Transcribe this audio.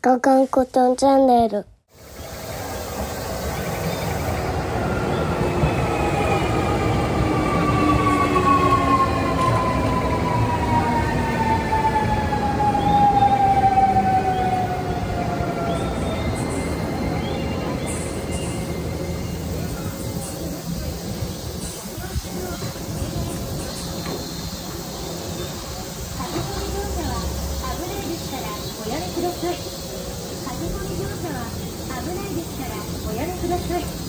ガガンコチョンチャンネル。駆け込み乗車は危ないですからおやめください。